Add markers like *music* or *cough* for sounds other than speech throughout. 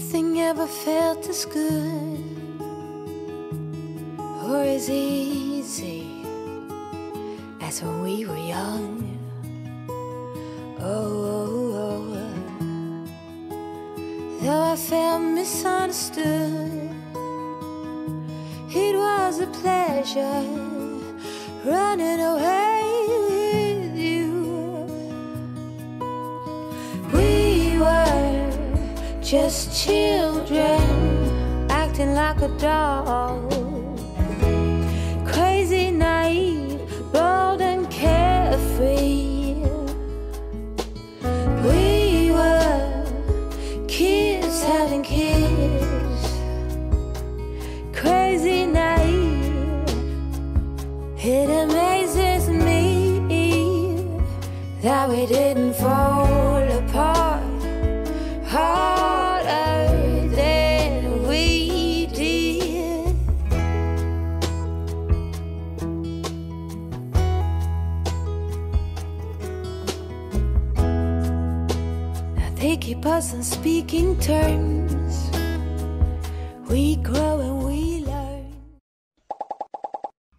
Nothing ever felt as good or as easy as when we were young. Oh, oh, oh. though I felt misunderstood, it was a pleasure running away just children acting like a doll. Keep us on speaking terms. We grow and we learn.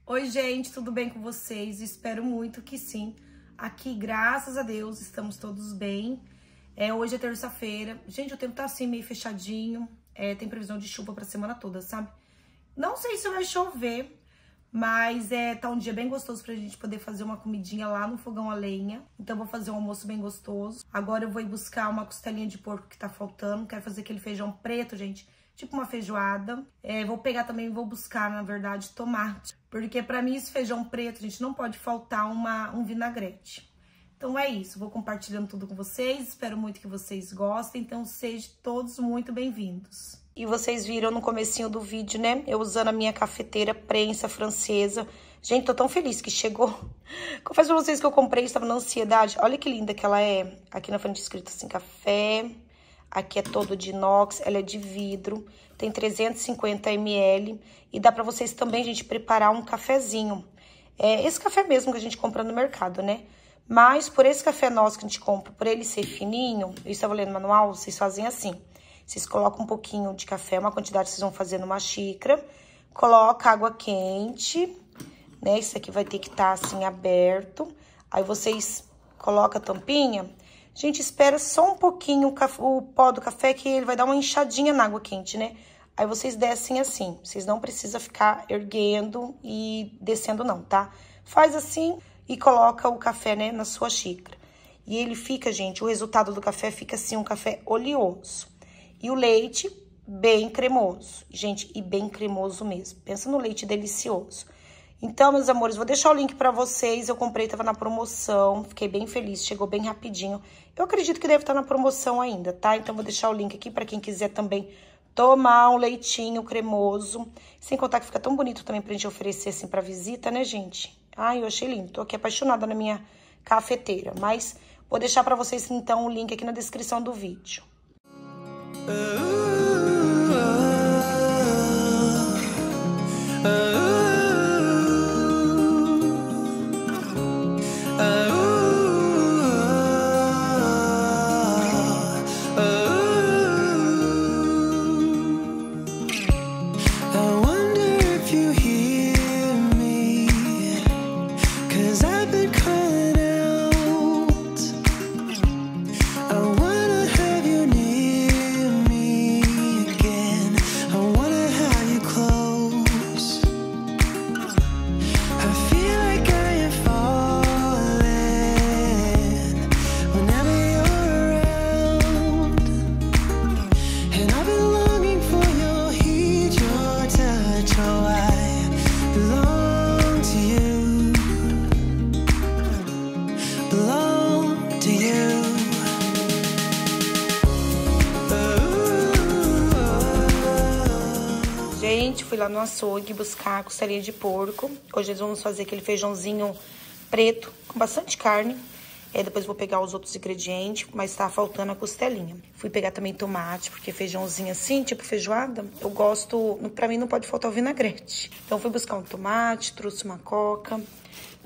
Oi, gente, tudo bem com vocês? Espero muito que sim. Aqui, graças a Deus, estamos todos bem. É, hoje é terça-feira. Gente, o tempo tá assim, meio fechadinho. É, tem previsão de chuva pra semana toda, sabe? Não sei se vai chover, mas é, tá um dia bem gostoso pra gente poder fazer uma comidinha lá no fogão a lenha. Então, vou fazer um almoço bem gostoso. Agora eu vou ir buscar uma costelinha de porco que tá faltando. Quero fazer aquele feijão preto, gente. Tipo uma feijoada. É, vou pegar também, vou buscar, na verdade, tomate. Porque pra mim, esse feijão preto, gente, não pode faltar uma, um vinagrete. Então é isso, vou compartilhando tudo com vocês, espero muito que vocês gostem, então sejam todos muito bem-vindos. E vocês viram no comecinho do vídeo, né, eu usando a minha cafeteira prensa francesa. Gente, tô tão feliz que chegou. *laughs* Confesso pra vocês que eu comprei, estava na ansiedade. Olha que linda que ela é. Aqui na frente escrito assim, café. Aqui é todo de inox, ela é de vidro, tem 350 ml. E dá pra vocês também, gente, preparar um cafezinho. É esse café mesmo que a gente compra no mercado, né? Mas por esse café nosso que a gente compra, por ele ser fininho, eu estava lendo manual, vocês fazem assim. Vocês colocam um pouquinho de café, uma quantidade que vocês vão fazer numa xícara. Coloca água quente, né? Isso aqui vai ter que estar assim aberto. Aí vocês colocam a tampinha. Gente, espera só um pouquinho o, café, o pó do café que ele vai dar uma inchadinha na água quente, né? Aí vocês descem assim. Vocês não precisam ficar erguendo e descendo não, tá? Faz assim e coloca o café, né, na sua xícara. E ele fica, gente, o resultado do café fica assim, um café oleoso. E o leite bem cremoso, gente, e bem cremoso mesmo. Pensa no leite delicioso. Então, meus amores, vou deixar o link pra vocês. Eu comprei, tava na promoção, fiquei bem feliz, chegou bem rapidinho. Eu acredito que deve estar na promoção ainda, tá? Então, vou deixar o link aqui pra quem quiser também tomar um leitinho cremoso. Sem contar que fica tão bonito também pra gente oferecer assim pra visita, né, gente? Ai, eu achei lindo. Tô aqui apaixonada na minha cafeteira. Mas vou deixar pra vocês, então, o link aqui na descrição do vídeo. I fui lá no açougue buscar costelinha de porco. Hoje nós vamos fazer aquele feijãozinho preto com bastante carne. É, depois vou pegar os outros ingredientes, mas tá faltando a costelinha. Fui pegar também tomate, porque feijãozinho assim, tipo feijoada, eu gosto... Pra mim não pode faltar o vinagrete. Então fui buscar um tomate, trouxe uma coca,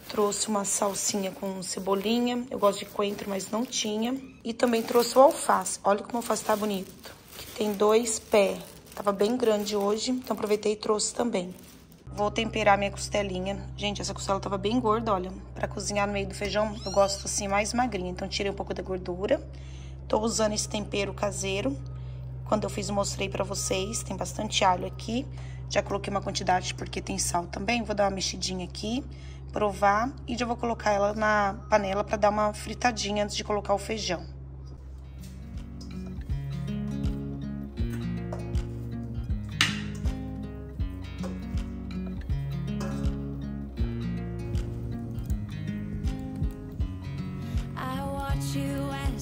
trouxe uma salsinha com cebolinha. Eu gosto de coentro, mas não tinha. E também trouxe o alface. Olha como o alface tá bonito. que tem dois pés. Tava bem grande hoje, então aproveitei e trouxe também. Vou temperar minha costelinha. Gente, essa costela tava bem gorda, olha. Pra cozinhar no meio do feijão, eu gosto assim mais magrinha. Então tirei um pouco da gordura. Tô usando esse tempero caseiro. Quando eu fiz, mostrei pra vocês. Tem bastante alho aqui. Já coloquei uma quantidade porque tem sal também. Vou dar uma mexidinha aqui, provar. E já vou colocar ela na panela pra dar uma fritadinha antes de colocar o feijão.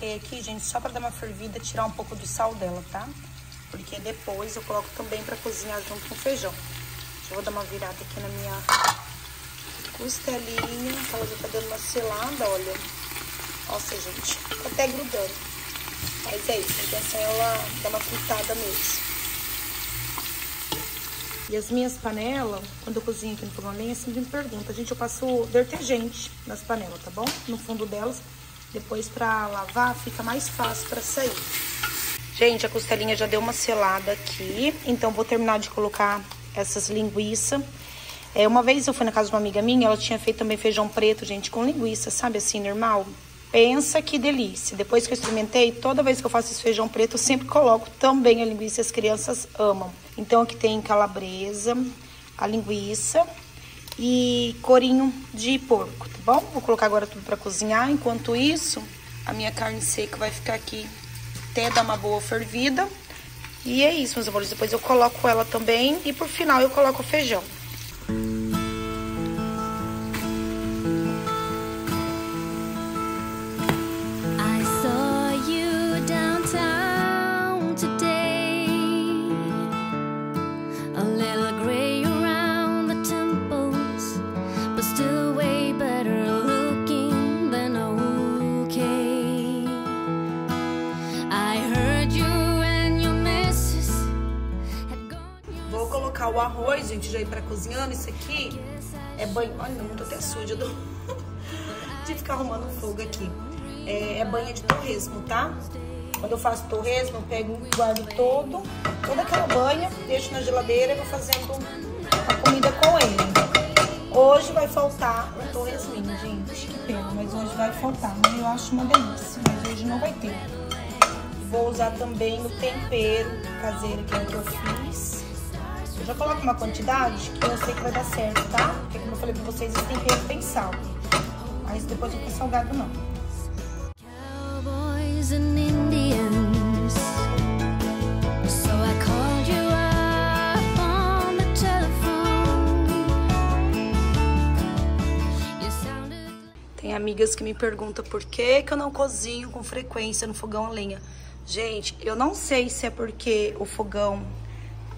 coloquei aqui, gente, só pra dar uma fervida, tirar um pouco do sal dela, tá? Porque depois eu coloco também pra cozinhar junto com o feijão. Eu vou dar uma virada aqui na minha costelinha, ela já tá dando uma selada, olha. Nossa, gente, tá até grudando. Mas é isso, a intenção é ela dar uma fritada mesmo. E as minhas panelas, quando eu cozinho aqui no fogão lenha, sempre me pergunta. Gente, eu passo detergente nas panelas, tá bom? No fundo delas. Depois pra lavar fica mais fácil pra sair. Gente, a costelinha já deu uma selada aqui. Então, vou terminar de colocar essas linguiças. É, uma vez eu fui na casa de uma amiga minha, ela tinha feito também feijão preto, gente, com linguiça, sabe assim, normal? Pensa que delícia. Depois que eu experimentei, toda vez que eu faço esse feijão preto, eu sempre coloco também a linguiça, as crianças amam. Então, aqui tem calabresa, a linguiça e corinho de porco, tá bom? Vou colocar agora tudo pra cozinhar. Enquanto isso, a minha carne seca vai ficar aqui até dar uma boa fervida. E é isso, meus amores. Depois eu coloco ela também e por final eu coloco o feijão. Vou colocar o arroz, gente, já ir pra cozinhando. Isso aqui é banho... Olha, não, tô até suja do... *laughs* de ficar arrumando fogo aqui. É, é banha de torresmo, tá? Quando eu faço torresmo, eu pego, guardo todo, toda aquela banha, deixo na geladeira e vou fazendo a comida com ele. Hoje vai faltar o torresminho, gente. Que pena, mas hoje vai faltar. Eu acho uma delícia, mas hoje não vai ter. Vou usar também o tempero caseiro que é o que eu fiz. Eu já coloco uma quantidade que eu sei que vai dar certo, tá? Porque como eu falei pra vocês, esse tempero tem sal. Mas depois não fica salgado não. Cowboys and Indians. So I called you up on the telephone. Tem amigas que me perguntam por que, que eu não cozinho com frequência no fogão a lenha. Gente, eu não sei se é porque o fogão,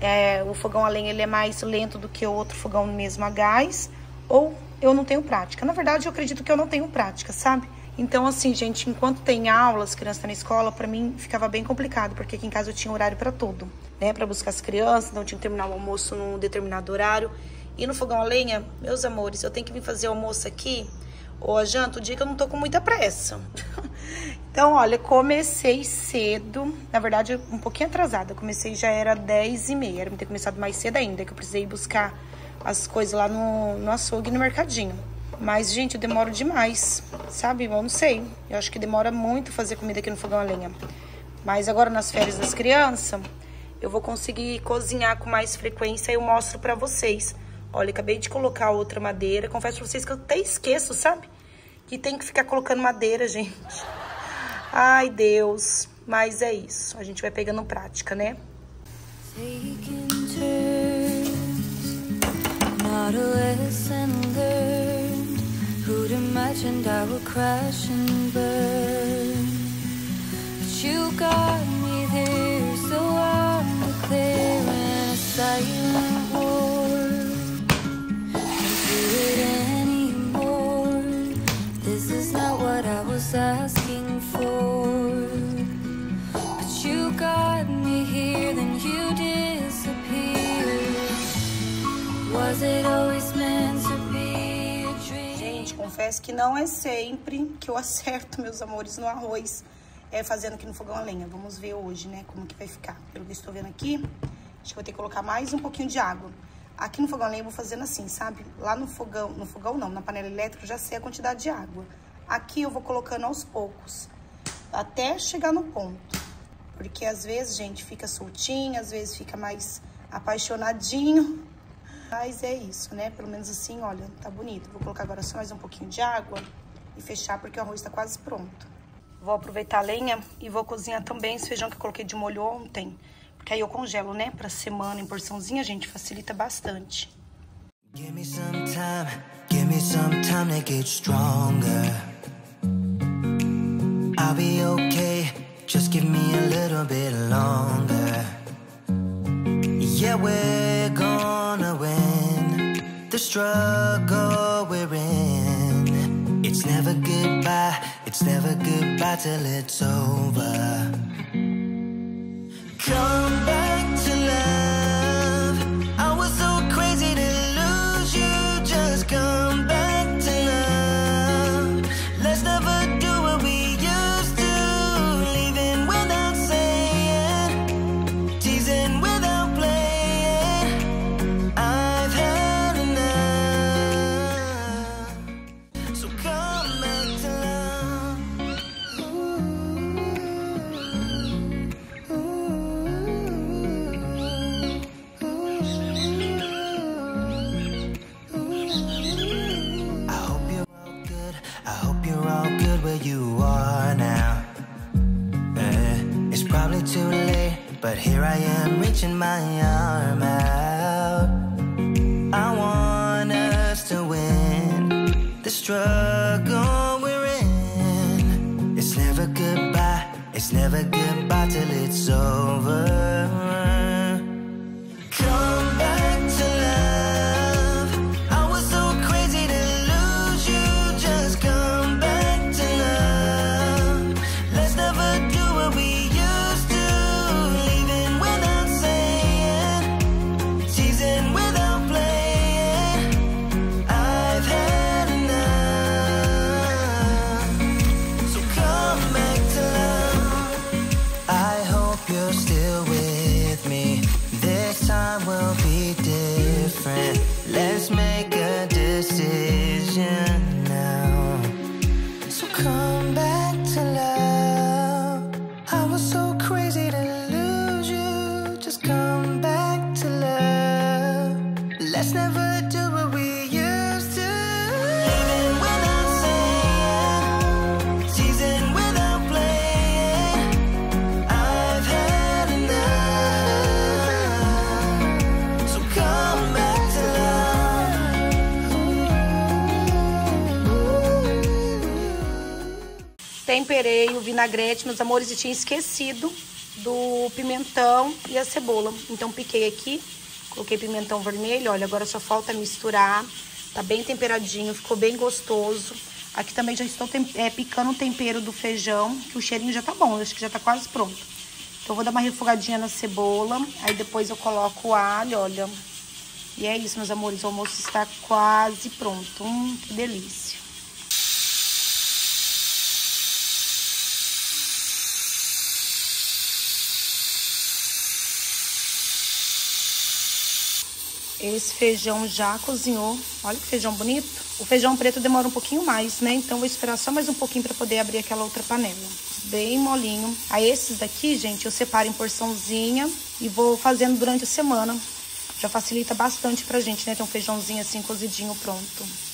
é, o fogão a lenha ele é mais lento do que o outro fogão mesmo a gás, ou eu não tenho prática. Na verdade, eu acredito que eu não tenho prática, sabe? Então, assim, gente, enquanto tem aulas, as crianças tá na escola, pra mim ficava bem complicado, porque aqui em casa eu tinha horário pra tudo, né? Pra buscar as crianças, então eu tinha que terminar o almoço num determinado horário. E no fogão a lenha, meus amores, eu tenho que vir fazer almoço aqui, ou a janta, o dia que eu não tô com muita pressa. *laughs* então, olha, comecei cedo, na verdade, um pouquinho atrasada. Comecei já era 10 e meia, era pra ter começado mais cedo ainda, que eu precisei buscar as coisas lá no, no açougue e no mercadinho. Mas, gente, eu demoro demais, sabe? Eu não sei. Eu acho que demora muito fazer comida aqui no fogão a lenha. Mas agora nas férias das crianças, eu vou conseguir cozinhar com mais frequência e eu mostro pra vocês. Olha, acabei de colocar outra madeira. Confesso pra vocês que eu até esqueço, sabe? Que tem que ficar colocando madeira, *laughs* gente. Ai, Deus. Mas é isso. A gente vai pegando prática, né? Não é sempre que eu *laughs* acerto, meus amores, no arroz é, fazendo aqui no fogão a lenha. Vamos ver hoje, né, como que vai ficar. Pelo que estou vendo aqui, acho que vou ter que colocar mais um pouquinho de água. Aqui no fogão a lenha eu vou fazendo assim, sabe? Lá no fogão, no fogão não, na panela elétrica eu já sei a quantidade de água. Aqui eu vou colocando aos poucos, até chegar no ponto. Porque às vezes, gente, fica soltinho, às vezes fica mais apaixonadinho. Mas é isso, né? Pelo menos assim, olha, tá bonito. Vou colocar agora só mais um pouquinho de água e fechar porque o arroz tá quase pronto. Vou aproveitar a lenha e vou cozinhar também esse feijão que eu coloquei de molho ontem. Porque aí eu congelo, né? Pra semana em porçãozinha, gente, facilita bastante. Give me some time, give me some time to get stronger. Struggle we're in. It's never goodbye, it's never goodbye till it's over. Come back but here I am reaching my arm out. I want us to win the struggle we're in. It's never goodbye, it's never goodbye till it's over. Let's never do what we used to. Leaving without saying, teasing without playing. I've had enough. So come back to love. Temperei o vinagrete, meus amores, e tinha esquecido do pimentão e a cebola. Então, piquei aqui, coloquei pimentão vermelho. Olha, agora só falta misturar. Tá bem temperadinho, ficou bem gostoso. Aqui também já estou é, picando o tempero do feijão, que o cheirinho já tá bom, acho que já tá quase pronto. Então, vou dar uma refogadinha na cebola, aí depois eu coloco o alho, olha. E é isso, meus amores, o almoço está quase pronto. Hum, que delícia. Esse feijão já cozinhou. Olha que feijão bonito. O feijão preto demora um pouquinho mais, né? Então vou esperar só mais um pouquinho para poder abrir aquela outra panela. Bem molinho. Aí esses daqui, gente, eu separo em porçãozinha e vou fazendo durante a semana. Já facilita bastante pra gente, né? Ter um feijãozinho assim cozidinho pronto.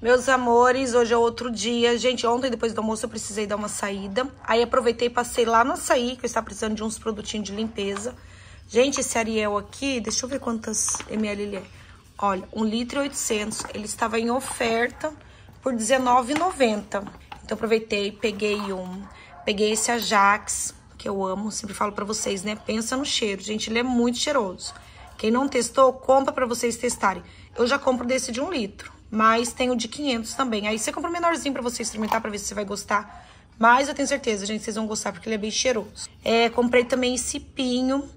Meus amores, hoje é outro dia. Gente, ontem, depois do almoço, eu precisei dar uma saída. Aí aproveitei e passei lá no açaí, que eu estava precisando de uns produtinhos de limpeza. Gente, esse Ariel aqui, deixa eu ver quantas ml ele é. Olha, 1 litro e 800. Ele estava em oferta por R$19,90. Então, aproveitei, peguei um... Peguei esse Ajax, que eu amo. Sempre falo pra vocês, né? Pensa no cheiro. Gente, ele é muito cheiroso. Quem não testou, compra pra vocês testarem. Eu já compro desse de 1 litro. Mas tem o de 500 também. Aí você compra um menorzinho pra você experimentar, pra ver se você vai gostar. Mas eu tenho certeza, gente, vocês vão gostar, porque ele é bem cheiroso. É, comprei também esse pinho.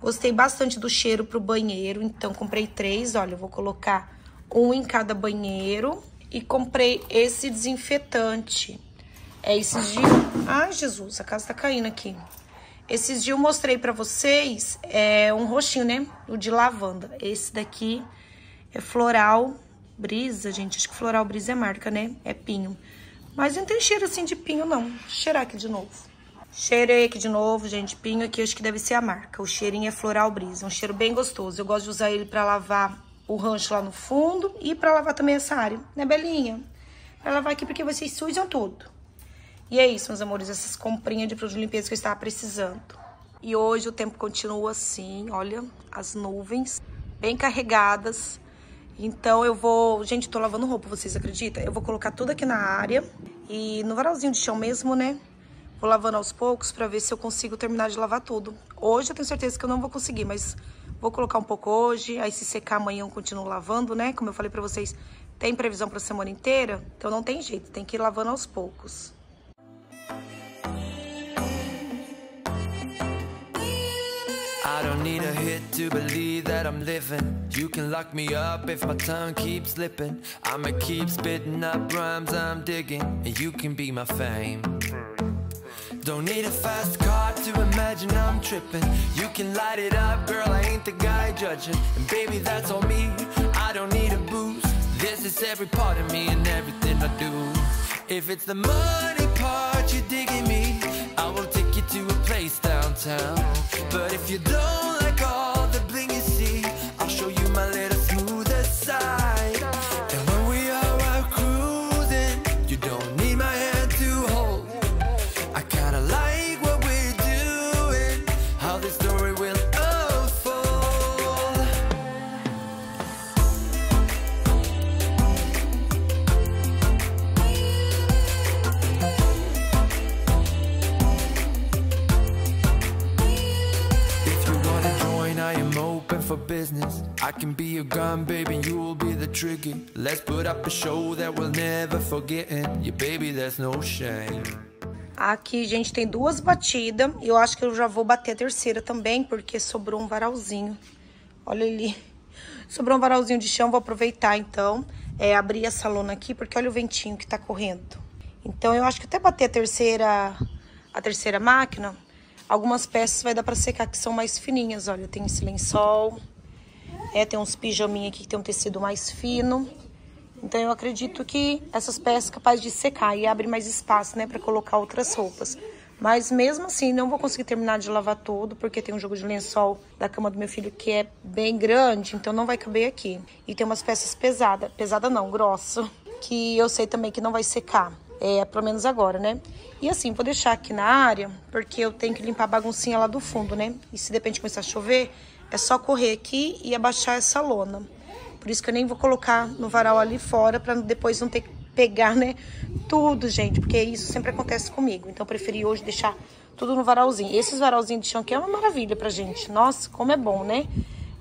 Gostei bastante do cheiro pro banheiro. Então, comprei três. Olha, eu vou colocar um em cada banheiro. E comprei esse desinfetante. É esses dias... Ai, Jesus, a casa tá caindo aqui. Esses dias eu mostrei pra vocês é um roxinho, né? O de lavanda. Esse daqui é floral brisa, gente. Acho que floral brisa é marca, né? É pinho. Mas não tem cheiro assim de pinho, não. Vou cheirar aqui de novo. Cheirei aqui de novo, gente. Pinho aqui, acho que deve ser a marca. O cheirinho é floral brisa. Um cheiro bem gostoso. Eu gosto de usar ele pra lavar o rancho lá no fundo e pra lavar também essa área, né, Belinha? Pra lavar aqui porque vocês sujam tudo. E é isso, meus amores, essas comprinhas de produto de limpeza que eu estava precisando. E hoje o tempo continua assim, olha, as nuvens bem carregadas. Então eu vou... Gente, tô lavando roupa, vocês acreditam? Eu vou colocar tudo aqui na área e no varalzinho de chão mesmo, né? Vou lavando aos poucos pra ver se eu consigo terminar de lavar tudo. Hoje eu tenho certeza que eu não vou conseguir, mas vou colocar um pouco hoje. Aí se secar amanhã eu continuo lavando, né? Como eu falei pra vocês, tem previsão pra semana inteira, então não tem jeito, tem que ir lavando aos poucos. I don't need a hit to believe that I'm living. You can lock me up if my tongue keeps slipping. I'ma keep spitting up rhymes I'm digging, and you can be my fame. Don't need a fast car to imagine I'm tripping. You can light it up, girl. I ain't the guy judging. And baby, that's on me. I don't need a boost. This is every part of me and everything I do. If it's the money part you're digging place downtown. But if you don't for business. I can be your gun, baby, be the trigger. Let's put up a show that we'll never forget. Yeah, baby, there's no shame. Aqui, gente, tem duas batidas. E eu acho que eu já vou bater a terceira também, porque sobrou um varalzinho. Olha ali. Sobrou um varalzinho de chão, vou aproveitar, então, é, abrir essa lona aqui, porque olha o ventinho que tá correndo. Então, eu acho que até bater a terceira, a terceira máquina, algumas peças vai dar pra secar, que são mais fininhas. Olha, tem esse lençol, é, tem uns pijaminha aqui que tem um tecido mais fino. Então eu acredito que essas peças capazes de secar e abre mais espaço, né, para colocar outras roupas. Mas mesmo assim, não vou conseguir terminar de lavar tudo, porque tem um jogo de lençol da cama do meu filho que é bem grande, então não vai caber aqui. E tem umas peças pesadas, pesada não, grossa, que eu sei também que não vai secar. É, pelo menos agora, né? E assim, vou deixar aqui na área, porque eu tenho que limpar a baguncinha lá do fundo, né? E se de repente começar a chover, é só correr aqui e abaixar essa lona. Por isso que eu nem vou colocar no varal ali fora, pra depois não ter que pegar, né, tudo, gente. Porque isso sempre acontece comigo. Então eu preferi hoje deixar tudo no varalzinho. Esses varalzinhos de chão aqui é uma maravilha pra gente. Nossa, como é bom, né?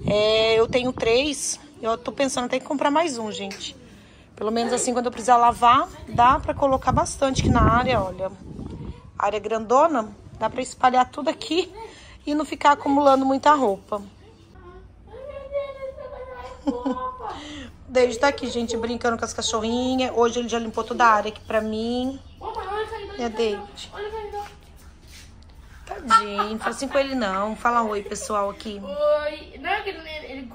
É, eu tenho três, eu tô pensando até em comprar mais um, gente. Pelo menos assim, quando eu precisar lavar, dá pra colocar bastante aqui na área, olha. Área grandona, dá pra espalhar tudo aqui e não ficar acumulando muita roupa. *laughs* Desde tá aqui, gente, brincando com as cachorrinhas. Hoje ele já limpou toda a área aqui pra mim. É, David. Tadinho, não fala assim com ele não. Fala oi, pessoal, aqui. Oi. Não é ele, ele,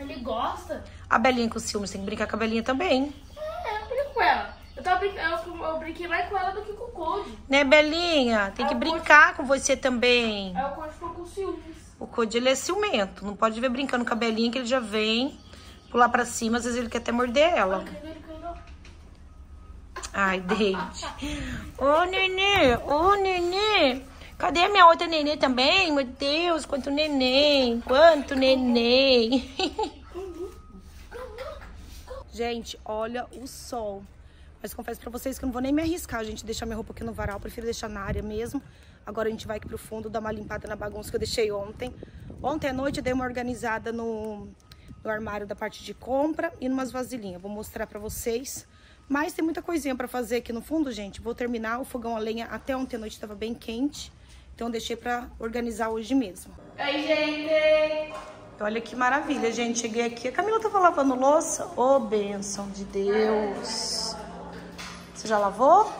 ele gosta? A Belinha com ciúmes, tem que brincar com a Belinha também. É, eu brinco com ela. Eu, tava brincando, eu, eu brinquei mais com ela do que com o Code. Né, Belinha? Tem que brincar com você também. Aí o Code ficou com ciúmes. O Code, ele é ciumento. Não pode ver brincando com a Belinha que ele já vem pular pra cima. Às vezes ele quer até morder ela. Ai, David. Ô, nenê, ô, nenê. Cadê a minha outra nenê também? Meu Deus, quanto neném, quanto neném. *laughs* gente, olha o sol. Mas confesso pra vocês que eu não vou nem me arriscar, gente, deixar minha roupa aqui no varal. Prefiro deixar na área mesmo. Agora a gente vai aqui pro fundo, dar uma limpada na bagunça que eu deixei ontem. Ontem à noite eu dei uma organizada no, no armário da parte de compra e numas vasilhinhas. Vou mostrar pra vocês. Mas tem muita coisinha pra fazer aqui no fundo, gente. Vou terminar o fogão a lenha. Até ontem à noite tava bem quente. Então eu deixei pra organizar hoje mesmo. Oi, gente. Olha que maravilha, gente. Cheguei aqui. A Camila tava lavando louça. Ô, bênção de Deus. Você já lavou?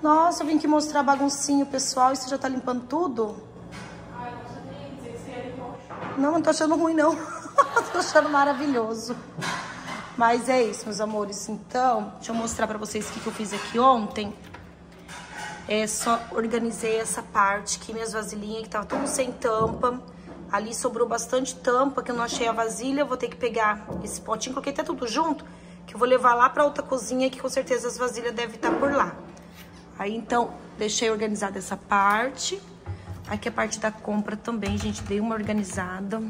Nossa, eu vim aqui mostrar a baguncinha, pessoal. E você já tá limpando tudo? Não, não tô achando ruim, não. *laughs* tô achando maravilhoso. Mas é isso, meus amores. Então, deixa eu mostrar pra vocês o que, que eu fiz aqui ontem. É, só organizei essa parte aqui, minhas vasilhinhas, que tava tudo sem tampa. Ali sobrou bastante tampa, que eu não achei a vasilha. Vou ter que pegar esse potinho, coloquei até tudo junto, que eu vou levar lá pra outra cozinha, que com certeza as vasilhas devem estar por lá. Aí, então, deixei organizada essa parte. Aqui a parte da compra também, gente, dei uma organizada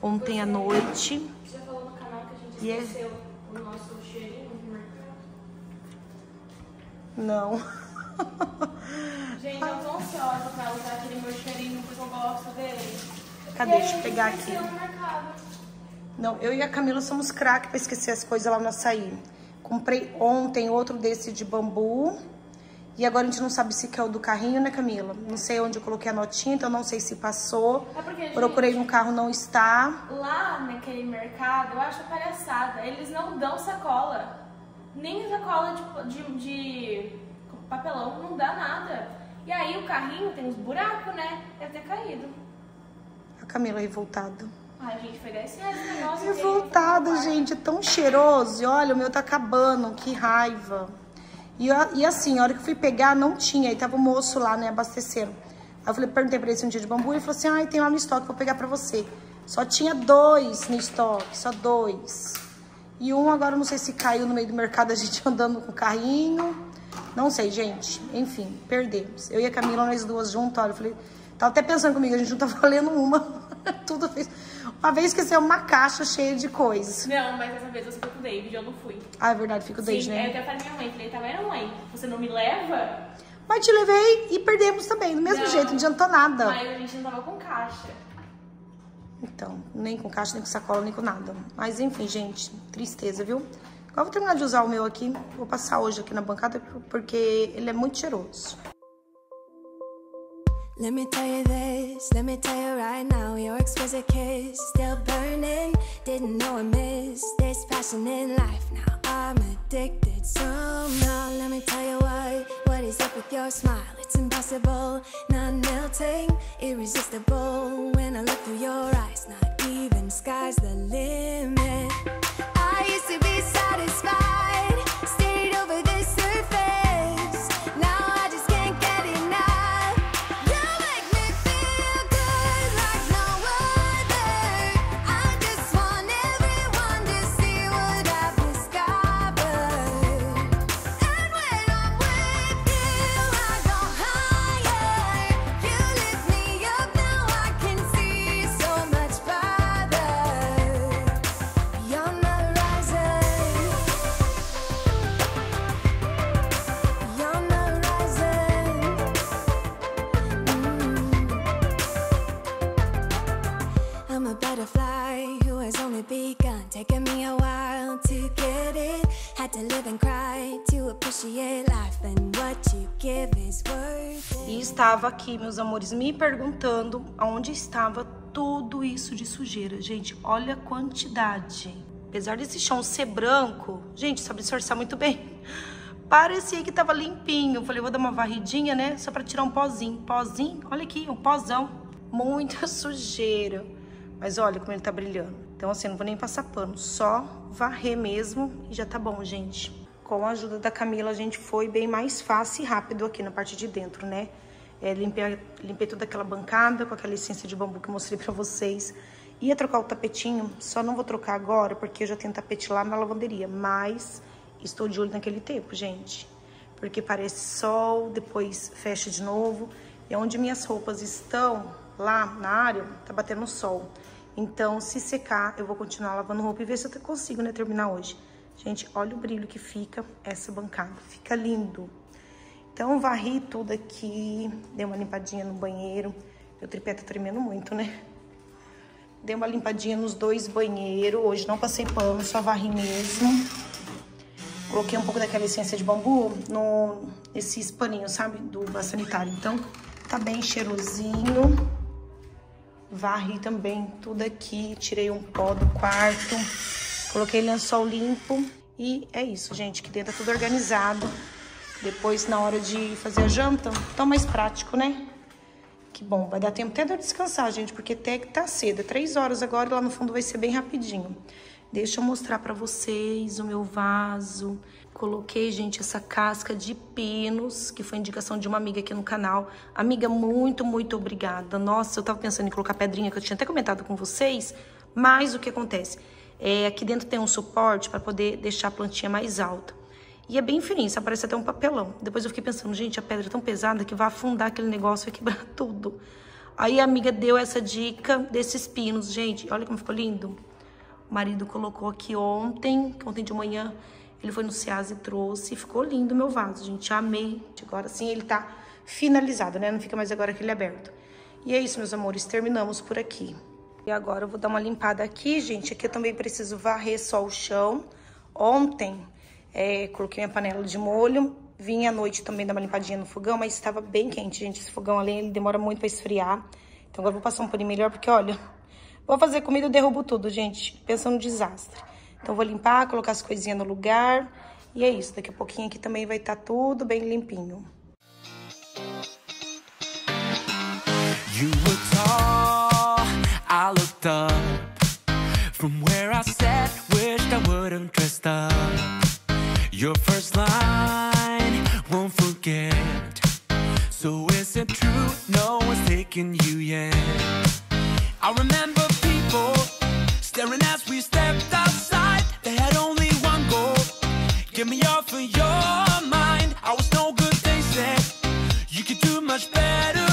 ontem à noite. Você já falou no canal que a gente E é- esqueceu o nosso cheirinho no mercado? Não. *laughs* Gente, eu tô ansiosa pra usar aquele meu cheirinho porque eu gosto dele. Cadê? Deixa eu pegar aqui. Não, eu e a Camila somos craque pra esquecer as coisas lá no açaí. Comprei ontem outro desse de bambu E agora a gente não sabe se quer o do carrinho, né, Camila? Não sei onde eu coloquei a notinha, então não sei se passou. É porque, Procurei gente, no carro, não está. Lá naquele mercado, eu acho palhaçada. Eles não dão sacola. Nem sacola de, de, de papelão, não dá nada. E aí o carrinho tem uns buracos, né? Deve ter caído. A Camila revoltada. Ai, gente, foi 10 reais o negócio. Revoltada, gente. É tão cheiroso. E olha, o meu tá acabando. Que raiva. E, e assim, a hora que eu fui pegar, não tinha. Aí tava o moço lá, né, abastecendo. Aí eu falei, perguntei pra ele se um dia de bambu. Ele falou assim, ai, tem lá no estoque, vou pegar pra você. Só tinha dois no estoque, só dois. E um agora, não sei se caiu no meio do mercado, a gente *laughs* andando com o carrinho. Não sei, gente. Enfim, perdemos. Eu e a Camila, nós duas juntas, olha, eu falei... Tava até pensando comigo, a gente não tá valendo *laughs* uma. *laughs* Tudo fez... Uma vez que uma caixa cheia de coisas. Não, mas dessa vez eu fui com o David, eu não fui. Ah, é verdade, fica o Sim, Deide, aí eu né? até falei minha mãe, falei, tá vendo, mãe? Você não me leva? Mas te levei e perdemos também, do mesmo Não. jeito, não adiantou nada. Mas a gente não tava com caixa. Então, nem com caixa, nem com sacola, nem com nada. Mas enfim, gente, tristeza, viu? Eu vou terminar de usar o meu aqui. Vou passar hoje aqui na bancada porque ele é muito cheiroso. Let me tell you this, let me tell you right now, your exquisite kiss still burning. Didn't know I missed this passion in life. Now I'm addicted somehow. Let me tell you why. What is up with your smile? It's impossible, not melting, irresistible. When I look through your eyes, not even sky's the limit. Estava aqui, meus amores, me perguntando aonde estava tudo isso de sujeira. Gente, olha a quantidade. Apesar desse chão ser branco, gente, sabe disfarçar muito bem. Parecia que tava limpinho. Falei, vou dar uma varridinha, né? Só pra tirar um pozinho. Pozinho, olha aqui, um pozão. Muita sujeira. Mas olha como ele tá brilhando. Então, assim, não vou nem passar pano. Só varrer mesmo e já tá bom, gente. Com a ajuda da Camila, a gente foi bem mais fácil e rápido aqui na parte de dentro, né? É, limpei, limpei toda aquela bancada com aquela essência de bambu que eu mostrei pra vocês. Ia trocar o tapetinho, só não vou trocar agora, porque eu já tenho tapete lá na lavanderia. Mas estou de olho naquele tempo, gente. Porque parece sol, depois fecha de novo. E onde minhas roupas estão, lá na área, tá batendo sol. Então, se secar, eu vou continuar lavando roupa e ver se eu consigo, né, terminar hoje. Gente, olha o brilho que fica essa bancada. Fica lindo. Então, varri tudo aqui, dei uma limpadinha no banheiro. Meu tripé tá tremendo muito, né? Dei uma limpadinha nos dois banheiros. Hoje não passei pano, só varri mesmo. Coloquei um pouco daquela essência de bambu no, nesses paninhos, sabe? Do sanitário. Então, tá bem cheirosinho. Varri também tudo aqui. Tirei um pó do quarto. Coloquei lençol limpo. E é isso, gente. Que dentro tá tudo organizado. Depois, na hora de fazer a janta, tá mais prático, né? Que bom, vai dar tempo até de eu descansar, gente, porque até que tá cedo. É três horas agora e lá no fundo vai ser bem rapidinho. Deixa eu mostrar pra vocês o meu vaso. Coloquei, gente, essa casca de pinos, que foi indicação de uma amiga aqui no canal. Amiga, muito, muito obrigada. Nossa, eu tava pensando em colocar pedrinha, que eu tinha até comentado com vocês. Mas o que acontece? É, aqui dentro tem um suporte pra poder deixar a plantinha mais alta. E é bem fininho, sabe? Parece até um papelão. Depois eu fiquei pensando, gente, a pedra é tão pesada que vai afundar aquele negócio, vai quebrar *laughs* tudo. Aí a amiga deu essa dica desses pinos, gente. Olha como ficou lindo. O marido colocou aqui ontem, ontem de manhã, ele foi no Ceasa e trouxe. Ficou lindo meu vaso, gente. Amei. Agora sim ele tá finalizado, né? Não fica mais agora aquele aberto. E é isso, meus amores. Terminamos por aqui. E agora eu vou dar uma limpada aqui, gente. Aqui eu também preciso varrer só o chão. Ontem, é, coloquei minha panela de molho. Vim à noite também dar uma limpadinha no fogão, mas estava bem quente, gente. Esse fogão ali, ele demora muito pra esfriar. Então agora vou passar um paninho melhor, porque olha, *laughs* vou fazer comida e derrubo tudo, gente. Pensa no desastre. Então vou limpar, colocar as coisinhas no lugar. E é isso, daqui a pouquinho aqui também vai estar tudo bem limpinho. You tall, I looked up from where I sat, wished I dressed up. Your first line won't forget. So is it true? No one's taking you yet. I remember people staring as we stepped outside. They had only one goal. Get me off of your mind. I was no good, they said. You could do much better,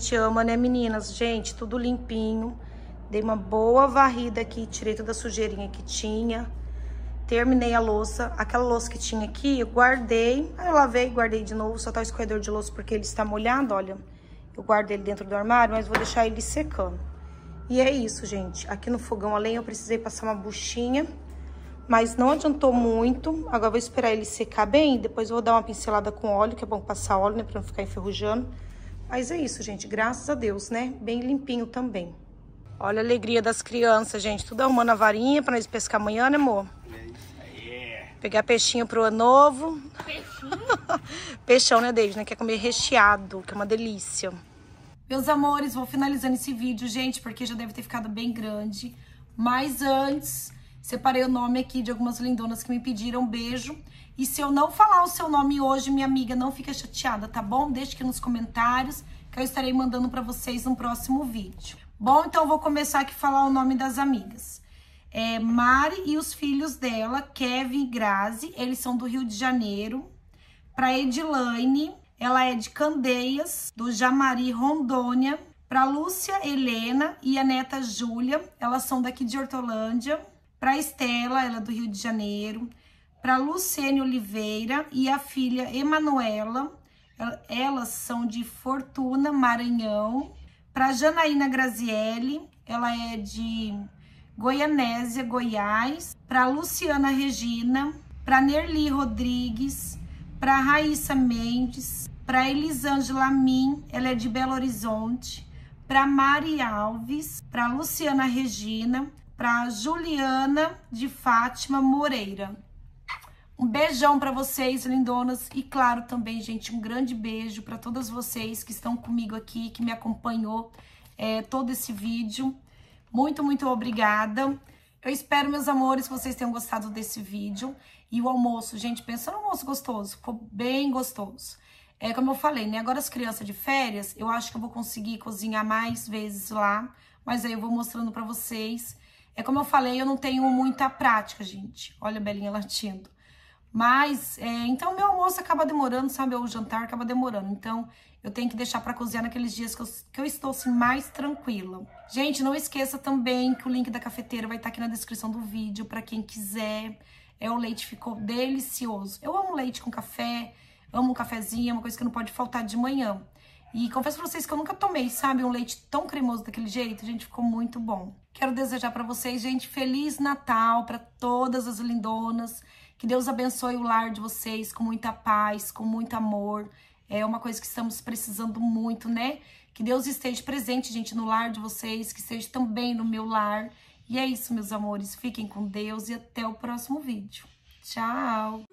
gente ama, né, meninas? Gente, tudo limpinho. Dei uma boa varrida aqui, tirei toda a sujeirinha que tinha. Terminei a louça. Aquela louça que tinha aqui, eu guardei. Aí eu lavei, guardei de novo. Só tá o escorredor de louça porque ele está molhado, olha. Eu guardo ele dentro do armário, mas vou deixar ele secando. E é isso, gente. Aqui no fogão a lenha eu precisei passar uma buchinha. Mas não adiantou muito. Agora vou esperar ele secar bem. Depois vou dar uma pincelada com óleo, que é bom passar óleo, né? Pra não ficar enferrujando. Mas é isso, gente. Graças a Deus, né? Bem limpinho também. Olha a alegria das crianças, gente. Tudo arrumando a varinha pra nós pescar amanhã, né, amor? Pegar peixinho pro ano novo. *laughs* Peixão, né, David? Né? Quer comer recheado, que é uma delícia. Meus amores, vou finalizando esse vídeo, gente, porque já deve ter ficado bem grande. Mas antes, separei o nome aqui de algumas lindonas que me pediram beijo. E se eu não falar o seu nome hoje, minha amiga, não fica chateada, tá bom? Deixe aqui nos comentários que eu estarei mandando pra vocês no próximo vídeo. Bom, então vou começar aqui a falar o nome das amigas. É Mari e os filhos dela, Kevin e Grazi, eles são do Rio de Janeiro. Pra Edilane, ela é de Candeias, do Jamari, Rondônia. Pra Lúcia Helena e a neta Júlia, elas são daqui de Hortolândia. Pra Estela, ela é do Rio de Janeiro. Pra Luciene Oliveira e a filha Emanuela, el- elas são de Fortuna, Maranhão. Pra Janaína Grazielli, ela é de Goianésia, Goiás. Pra Luciana Regina, pra Nerli Rodrigues, pra Raíssa Mendes, pra Elisângela Min, ela é de Belo Horizonte, pra Mari Alves, pra Luciana Regina, pra Juliana de Fátima Moreira. Um beijão pra vocês, lindonas. E claro, também, gente, um grande beijo pra todas vocês que estão comigo aqui, que me acompanhou é, todo esse vídeo. Muito, muito obrigada. Eu espero, meus amores, que vocês tenham gostado desse vídeo. E o almoço, gente, pensa no almoço gostoso. Ficou bem gostoso. É como eu falei, né? Agora as crianças de férias, eu acho que eu vou conseguir cozinhar mais vezes lá. Mas aí eu vou mostrando pra vocês. É como eu falei, eu não tenho muita prática, gente. Olha a Belinha latindo. Mas, é, então, meu almoço acaba demorando, sabe? O jantar acaba demorando. Então, eu tenho que deixar pra cozinhar naqueles dias que eu, que eu estou, assim, mais tranquila. Gente, não esqueça também que o link da cafeteira vai estar aqui na descrição do vídeo pra quem quiser. É, o leite ficou delicioso. Eu amo leite com café, amo um cafezinho, é uma coisa que não pode faltar de manhã. E confesso pra vocês que eu nunca tomei, sabe, um leite tão cremoso daquele jeito. Gente, ficou muito bom. Quero desejar pra vocês, gente, Feliz Natal pra todas as lindonas. Que Deus abençoe o lar de vocês com muita paz, com muito amor. É uma coisa que estamos precisando muito, né? Que Deus esteja presente, gente, no lar de vocês, que esteja também no meu lar. E é isso, meus amores. Fiquem com Deus e até o próximo vídeo. Tchau!